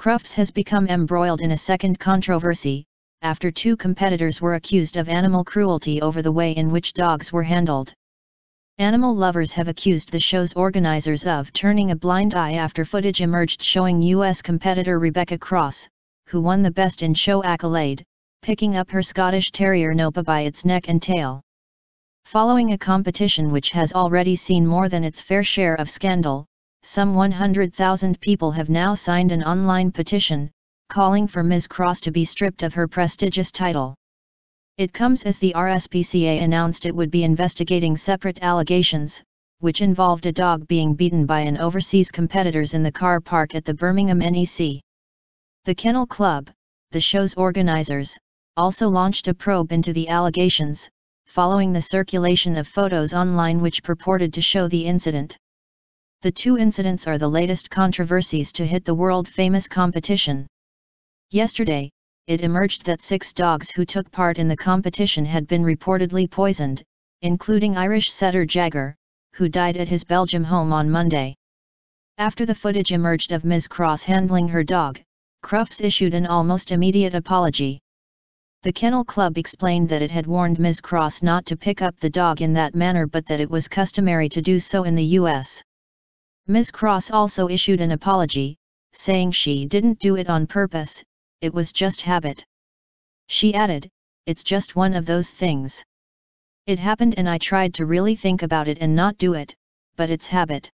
Crufts has become embroiled in a second controversy, after two competitors were accused of animal cruelty over the way in which dogs were handled. Animal lovers have accused the show's organizers of turning a blind eye after footage emerged showing U.S. competitor Rebecca Cross, who won the Best in Show accolade, picking up her Scottish Terrier Knopa by its neck and tail. Following a competition which has already seen more than its fair share of scandal, some 100,000 people have now signed an online petition, calling for Ms. Cross to be stripped of her prestigious title. It comes as the RSPCA announced it would be investigating separate allegations, which involved a dog being beaten by an overseas competitors in the car park at the Birmingham NEC. The Kennel Club, the show's organizers, also launched a probe into the allegations, following the circulation of photos online which purported to show the incident. The two incidents are the latest controversies to hit the world-famous competition. Yesterday, it emerged that six dogs who took part in the competition had been reportedly poisoned, including Irish setter Jagger, who died at his Belgium home on Monday. After the footage emerged of Ms. Cross handling her dog, Crufts issued an almost immediate apology. The Kennel Club explained that it had warned Ms. Cross not to pick up the dog in that manner but that it was customary to do so in the U.S. Ms. Cross also issued an apology, saying she didn't do it on purpose, it was just habit. She added, it's just one of those things. It happened and I tried to really think about it and not do it, but it's habit.